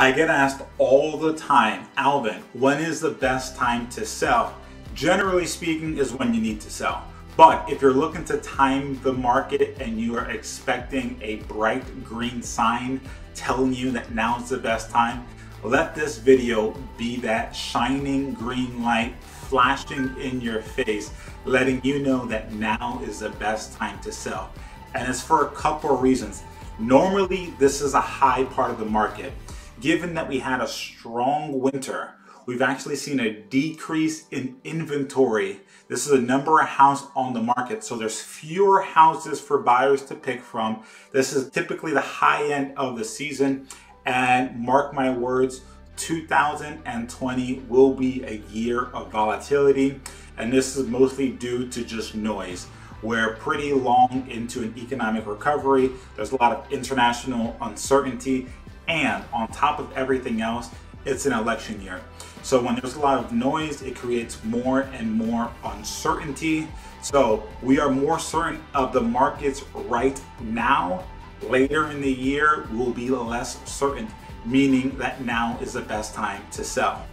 I get asked all the time, Alvin, when is the best time to sell? Generally speaking is when you need to sell. But if you're looking to time the market and you are expecting a bright green sign telling you that now's the best time, let this video be that shining green light flashing in your face, letting you know that now is the best time to sell. And it's for a couple of reasons. Normally, this is a high part of the market given that we had a strong winter, we've actually seen a decrease in inventory. This is a number of houses on the market, so there's fewer houses for buyers to pick from. This is typically the high end of the season, and mark my words, 2020 will be a year of volatility, and this is mostly due to just noise. We're pretty long into an economic recovery. There's a lot of international uncertainty and on top of everything else, it's an election year. So when there's a lot of noise, it creates more and more uncertainty. So we are more certain of the markets right now. Later in the year, we'll be less certain, meaning that now is the best time to sell.